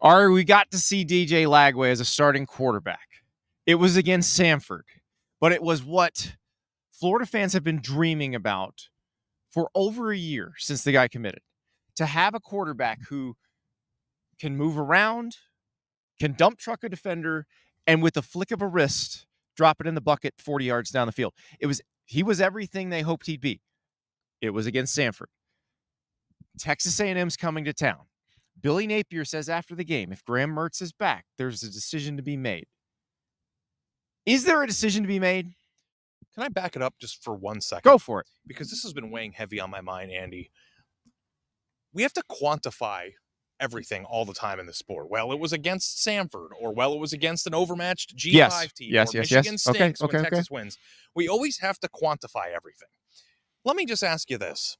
Ari, we got to see DJ Lagway as a starting quarterback. It was against Samford, but it was what Florida fans have been dreaming about for over a year since the guy committed. To have a quarterback who can move around, can dump truck a defender, and with a flick of a wrist, drop it in the bucket 40 yards down the field. It was he was everything they hoped he'd be. It was against Samford. Texas A&M's coming to town. Billy Napier says after the game, if Graham Mertz is back, there's a decision to be made. Is there a decision to be made? Can I back it up just for one second? Go for it. Because this has been weighing heavy on my mind, Andy. We have to quantify everything all the time in the sport. Well, it was against Samford, or well, it was against an overmatched G5 Yes. team, Yes, or yes, Michigan yes. Okay, stinks okay, when okay. Texas wins. We always have to quantify everything. Let me just ask you this.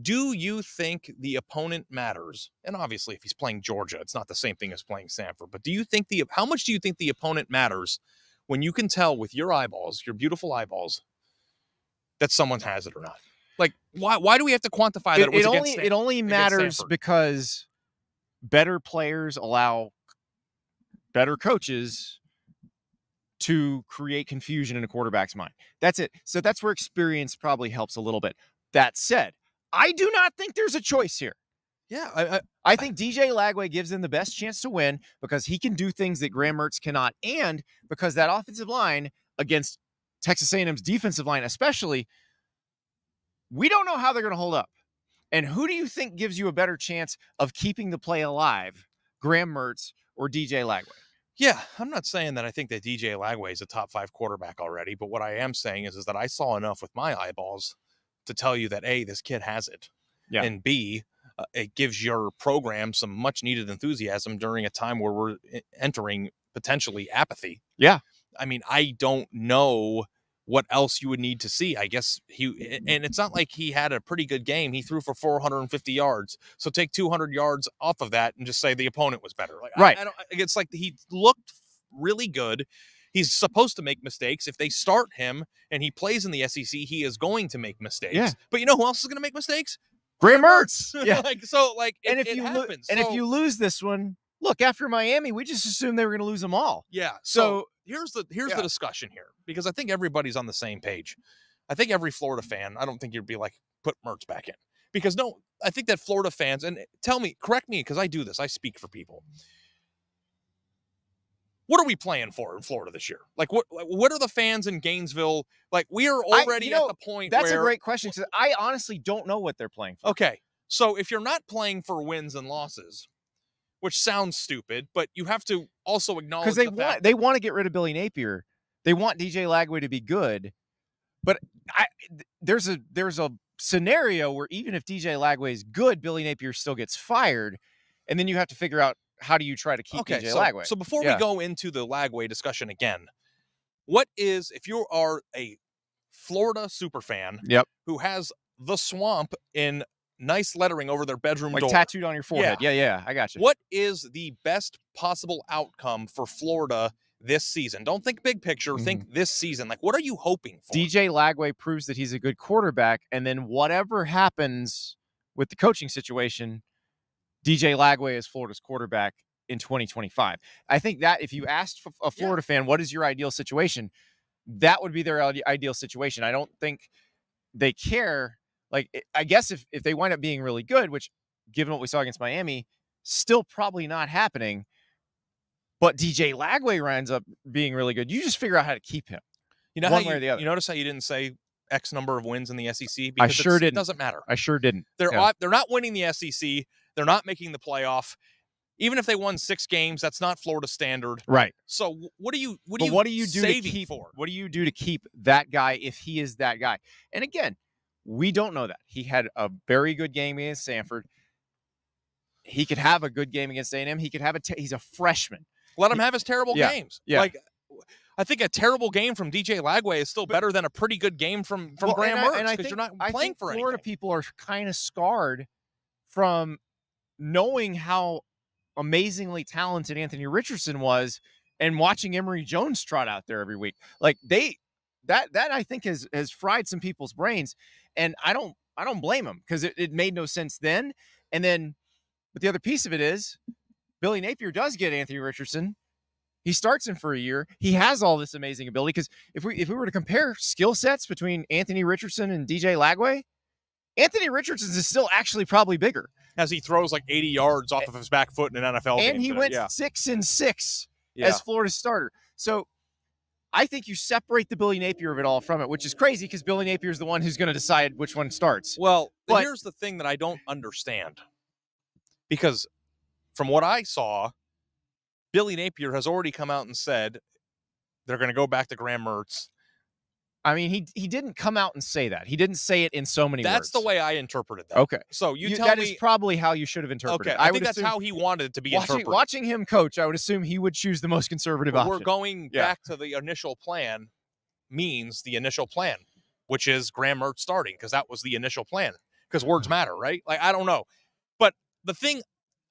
Do you think the opponent matters? And obviously, if he's playing Georgia, it's not the same thing as playing Samford. But do you think the how much do you think the opponent matters when you can tell with your eyeballs, your beautiful eyeballs, that someone has it or not? Like, why why do we have to quantify that It, it it only it only matters because better players allow better coaches to create confusion in a quarterback's mind. That's it. So that's where experience probably helps a little bit. That said, I do not think there's a choice here. Yeah, I, I, I think DJ Lagway gives them the best chance to win because he can do things that Graham Mertz cannot, and because that offensive line against Texas A&M's defensive line, especially, we don't know how they're going to hold up. And who do you think gives you a better chance of keeping the play alive, Graham Mertz or DJ Lagway? Yeah, I'm not saying that I think that DJ Lagway is a top five quarterback already, but what I am saying is, is that I saw enough with my eyeballs to tell you that A, this kid has it. Yeah. And B, uh, it gives your program some much needed enthusiasm during a time where we're e- entering potentially apathy. Yeah. I mean, I don't know what else you would need to see. I guess he, and it's not like he had a pretty good game. He threw for 450 yards. So take 200 yards off of that and just say the opponent was better. Like, I- Right. I, don't, it's like he looked really good. He's supposed to make mistakes. If they start him and he plays in the SEC, he is going to make mistakes. Yeah. But you know who else is going to make mistakes? Graham Mertz. Yeah. like so, like and it, if it you lo- and if you lose this one, look after Miami, we just assumed they were going to lose them all. Yeah. So- So, here's the here's Yeah. the discussion here because I think everybody's on the same page. I think every Florida fan. I don't think you'd be like put Mertz back in because no, I think that Florida fans and tell me, correct me because I do this. I speak for people. What are we playing for in Florida this year? Like what what are the fans in Gainesville like? We are I- already you know, at the point That's where a great question because I honestly don't know what they're playing for. Okay. So if you're not playing for wins and losses, which sounds stupid, but you have to also acknowledge because they the want they want to get rid of Billy Napier. They want DJ Lagway to be good, but I there's a there's a scenario where even if DJ Lagway is good, Billy Napier still gets fired, and then you have to figure out how do you try to keep okay, DJ so, Lagway. so before Yeah. we go into the Lagway discussion again, what is if you are a Florida super fan Yep, who has the swamp in nice lettering over their bedroom like door? tattooed on your forehead. Yeah, yeah, I got you. What is the best possible outcome for Florida this season? Don't think big picture. Mm-hmm. Think this season. Like, what are you hoping for? DJ Lagway proves that he's a good quarterback, and then whatever happens with the coaching situation, DJ Lagway is Florida's quarterback in 2025. I think that if you asked a Yeah. Florida fan, what is your ideal situation, that would be their ideal situation. I don't think they care. Like, I- I guess if, if they wind up being really good, which given what we saw against Miami, still probably not happening. But DJ Lagway winds up being really good. You just figure out how to keep him. You know One how way you, or the other. you notice how you didn't say X number of wins in the SEC? I Because sure didn't. It doesn't matter. I sure didn't. They're Yeah. they're not winning the SEC. They're not making the playoff. Even if they won six games, that's not Florida standard. Right. So what do you what but do you what do you do to keep for? what do you do to keep that guy if he is that guy? And again, we don't know that. He had a very good game against Samford. He could have a good game against A&M. He could have a he's a freshman. Let him have his terrible Yeah, games. yeah. Like I think a terrible game from DJ Lagway is still better than a pretty good game from from Well, Graham and Mertz because you're not I playing think for Florida anything. people are kind of scarred from knowing how amazingly talented Anthony Richardson was and watching Emory Jones trot out there every week. Like they that that I think has has fried some people's brains. And I don't I don't blame them because it, it made no sense then. And then but the other piece of it is Billy Napier does get Anthony Richardson. He starts him for a year. He has all this amazing ability because if we if we were to compare skill sets between Anthony Richardson and DJ Lagway, Anthony Richardson is still actually probably bigger. As he throws like 80 yards off of his back foot in an NFL game. and he today. went yeah. six and six yeah. as Florida's starter. So I think you separate the Billy Napier of it all from it, which is crazy because Billy Napier is the one who's going to decide which one starts. Well, But- here's the thing that I don't understand. Because from what I saw, Billy Napier has already come out and said they're going to go back to Graham Mertz. I mean, he he didn't come out and say that. He didn't say it in so many words. That's words. the way I interpreted that. Okay. So you, You- tell that me. is probably how you should have interpreted okay, it. I, would think that's how he wanted it to be watching, interpreted. watching him coach, I would assume he would choose the most conservative But option. we're going Yeah. back to the initial plan means the initial plan, which is Graham Mertz starting because that was the initial plan. Because words matter, right? Like I don't know, but the thing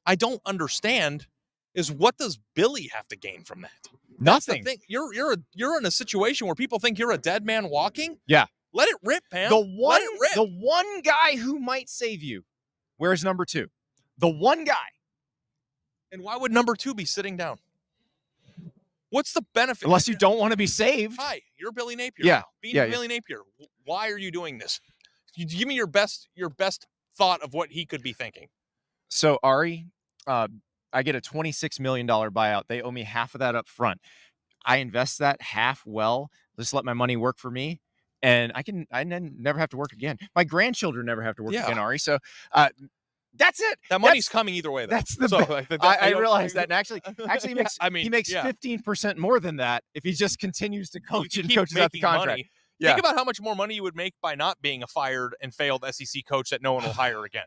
I don't understand is what does Billy have to gain from that? Nothing. thing. You're you're a, you're in a situation where people think you're a dead man walking. Yeah. let it rip, man. The Let one, it rip. the one guy who might save you. Where's number two? The one guy. and why would number two be sitting down? What's the benefit? Unless you don't want to be saved. Hi, you're Billy Napier. Yeah. Being yeah, yeah. Billy Napier. Why are you doing this? You give me your best your best thought of what he could be thinking. So Ari, uh, I get a twenty-six million dollar buyout. They owe me half of that up front. I invest that half well. Just let my money work for me, and I can I then never have to work again. My grandchildren never have to work Yeah. again, Ari. So uh, that's it. That money's coming either way. Though. That's the. so, like, that- I, I realize that, and actually, actually, he Yeah, makes I mean, he makes yeah. fifteen percent more than that if he just continues to coach and coaches out the contract. money. Yeah. Think about how much more money you would make by not being a fired and failed SEC coach that no one will hire again.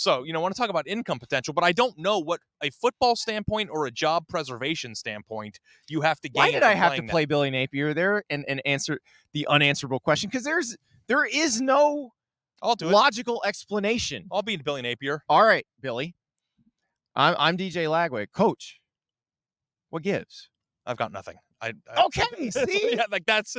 So, you know, I want to talk about income potential, but I don't know what a football standpoint or a job preservation standpoint you have to gain. Why did I have to playing that. play Billy Napier there and, and answer the unanswerable question? Because there's there is no I'll do it. logical explanation. I'll be Billy Napier. All right, Billy. I'm I'm DJ Lagway, coach. What gives? I've got nothing. I, I Okay, see? yeah, like that's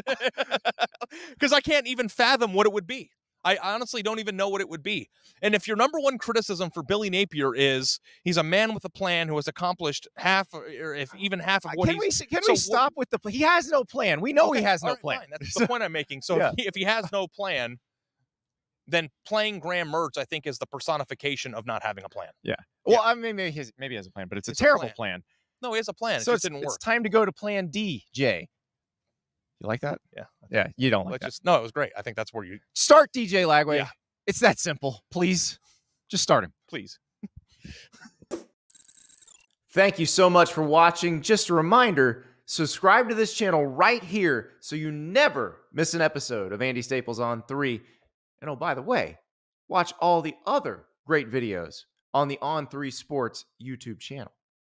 because I can't even fathom what it would be. I honestly don't even know what it would be. And if your number one criticism for Billy Napier is he's a man with a plan who has accomplished half, or if even half of Uh, what Can he's we can so we what- stop with the he has no plan. We know he has no right, plan. fine, That's the point I'm making. So Yeah. if, he, if he has no plan, then playing Graham Mertz, I think, is the personification of not having a plan. Yeah. Well, I mean, maybe he has, maybe he has a plan, but it's a It's a terrible plan. plan. No, he has a plan. It so just it's, didn't work. it's time to go to plan D, Jay. You like that? Yeah. Yeah, you don't like Let's that. just no, it was great. I think that's where you Start DJ Lagway. Yeah. It's that simple. Please, just start him. please. Thank you so much for watching. Just a reminder subscribe to this channel right here so you never miss an episode of Andy Staples on 3. And oh, by the way, watch all the other great videos on the On 3 Sports YouTube channel.